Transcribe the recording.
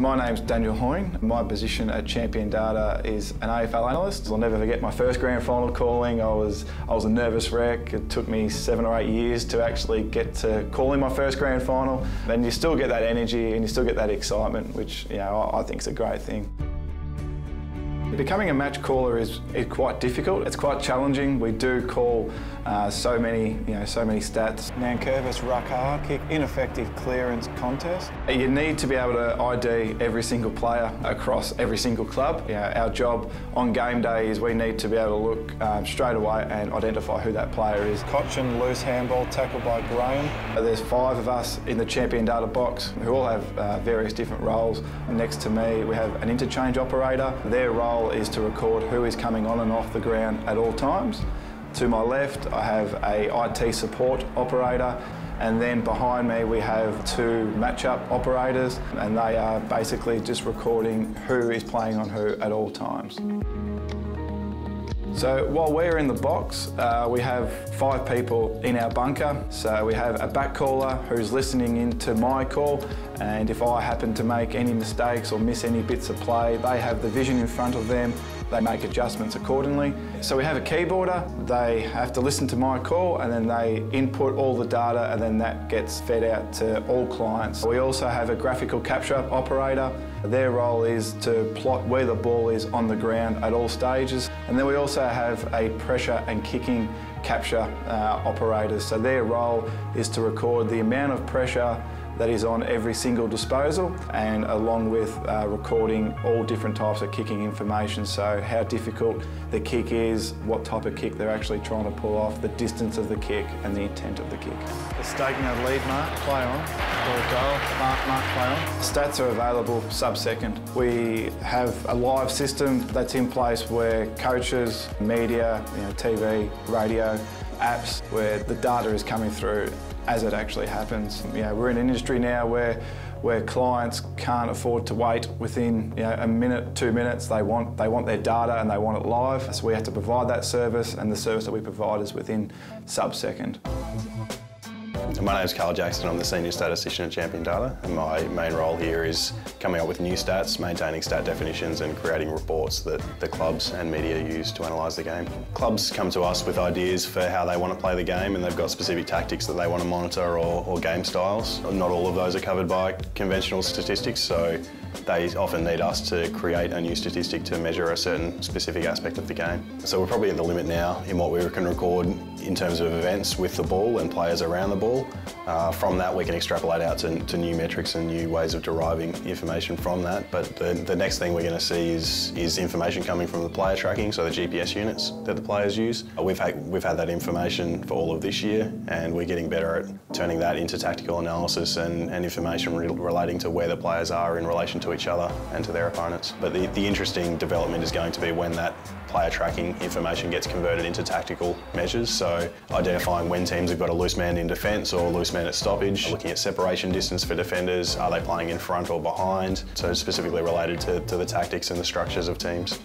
My name's Daniel Hoyne. My position at Champion Data is an AFL analyst. I'll never forget my first grand final calling. I was, I was a nervous wreck. It took me seven or eight years to actually get to calling my first grand final. And you still get that energy and you still get that excitement, which you know, I think is a great thing. Becoming a match caller is, is quite difficult. It's quite challenging. We do call uh, so many, you know, so many stats. Nankervis Rakar kick, ineffective clearance contest. You need to be able to ID every single player across every single club. You know, our job on game day is we need to be able to look um, straight away and identify who that player is. Cotchin loose handball tackled by Graham. There's five of us in the champion data box who all have uh, various different roles. Next to me we have an interchange operator. Their role role is to record who is coming on and off the ground at all times. To my left, I have a IT support operator, and then behind me we have two matchup operators, and they are basically just recording who is playing on who at all times. So while we're in the box, uh, we have five people in our bunker. So we have a back caller who's listening into my call and if I happen to make any mistakes or miss any bits of play, they have the vision in front of them, they make adjustments accordingly. So we have a keyboarder, they have to listen to my call and then they input all the data and then that gets fed out to all clients. We also have a graphical capture operator. Their role is to plot where the ball is on the ground at all stages. And then we also have a pressure and kicking capture uh. So their role is to record the amount of pressure that is on every single disposal and along with uh, recording all different types of kicking information. So how difficult the kick is, what type of kick they're actually trying to pull off, the distance of the kick and the intent of the kick. The staking a lead mark, play on, or a goal, mark, mark, play on. Stats are available sub-second. We have a live system that's in place where coaches, media, you know, TV, radio, apps where the data is coming through as it actually happens. You know, we're in an industry now where where clients can't afford to wait within you know, a minute, two minutes. They want, they want their data and they want it live. So we have to provide that service and the service that we provide is within sub-second. My name is Carl Jackson. I'm the Senior Statistician at Champion Data and my main role here is coming up with new stats, maintaining stat definitions and creating reports that the clubs and media use to analyse the game. Clubs come to us with ideas for how they want to play the game and they've got specific tactics that they want to monitor or, or game styles. Not all of those are covered by conventional statistics so they often need us to create a new statistic to measure a certain specific aspect of the game. So we're probably at the limit now in what we can record in terms of events with the ball and players around the ball. Uh, from that we can extrapolate out to, to, new metrics and new ways of deriving information from that. But the, the next thing we're going to see is, is information coming from the player tracking, so the GPS units that the players use. Uh, we've had, we've had that information for all of this year and we're getting better at turning that into tactical analysis and, and information re relating to where the players are in relation to each other and to their opponents. But the, the interesting development is going to be when that player tracking information gets converted into tactical measures. So identifying when teams have got a loose man in defence or a loose man at stoppage, looking at separation distance for defenders, are they playing in front or behind? So specifically related to, to the tactics and the structures of teams.